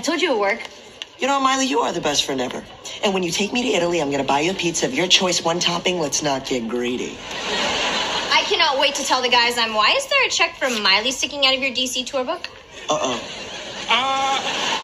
I told you it would work. You know, Miley, you are the best friend ever. And when you take me to Italy, I'm going to buy you a pizza of your choice, one topping. Let's not get greedy. I cannot wait to tell the guys I'm. Why is there a check from Miley sticking out of your DC tour book? Uh oh.